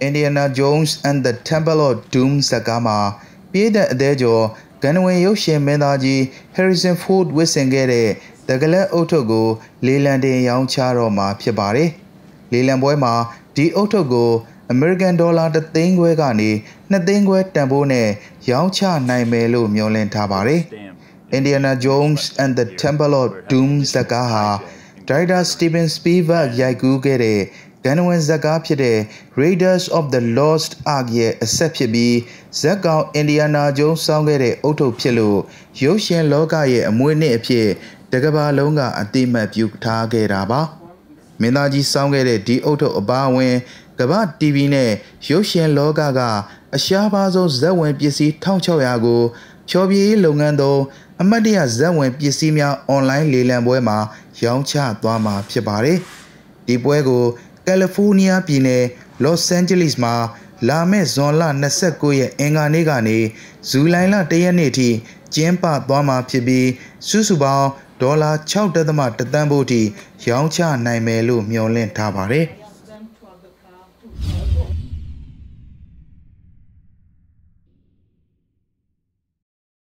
Indiana Jones and the Temple of Doom ဇာတ်ကားမှာပြည်သက်အသေးကျော်ဂန်နဝင်ရုပ်ရှင်မင်းသားကြီး Harrison Ford ဝစ်ဆင်ခဲ့တဲ့တကလက်အုတ်ထုပ်ကို လေလံတင်ရောင်းချတော့မှာဖြစ်ပါတယ်။လေလံပွဲမှာဒီအုတ်ထုပ်ကို American Dollar 3သိန်းခွဲကနေ2သိန်းခွဲတန်ဖိုးနဲ့ရောင်းချနိုင်မယ်လို့မျှော်လင့်ထားပါတယ်။ Indiana Jones and the Temple of Doom ဇာတ်ကားဟာဒါရိုက်တာ Steven Spielberg ရိုက်ကူးခဲ့တဲ့ ဂန်နဝင်ဇာတ်ကားဖြစ်တဲ့ Raiders of the Lost Ark ရဲ့အဆက်ဖြစ်ပြီးဇက်ကောင် Indiana Jones စောင်းခဲ့တဲ့အုတ်ထုတ်ဖြစ်လို့ရုပ်ရှင်လောကရဲ့အမွေးနှစ်အဖြစ်တကဘာလုံးကအတိမတ်ပြုထားခဲ့တာပါမင်းသားကြီးစောင်းခဲ့တဲ့ဒီအုတ်ထုတ်အပါအဝင်ကမ္ဘာ TV နဲ့ရုပ်ရှင်လောကကအရှားပါဆုံးဇက်ဝင်ပစ္စည်း1600ကိုဖြောပြေးလုပ်ငန်းသုံးအမတ်တရဇက်ဝင်ပစ္စည်းများအွန်လိုင်းလေလံပွဲမှာရောင်းချသွားမှာဖြစ်ပါတယ်။ဒီပွဲကို ကယ်လီဖိုးနီးယားပြည်နယ်လော့စ်အန်ဂျလိစ်မှာလာမယ့်ဇွန်လ29ရက်အင်္ဂါနေ့ကနေဇူလိုင်လ1ရက်နေ့ထိကျင်းပသွားမှာဖြစ်ပြီးစုစုပေါင်းဒေါ်လာ6.1တန်းဖို့ထိရောင်းချနိုင်မယ်လို့မျှော်လင့်ထားပါတယ်။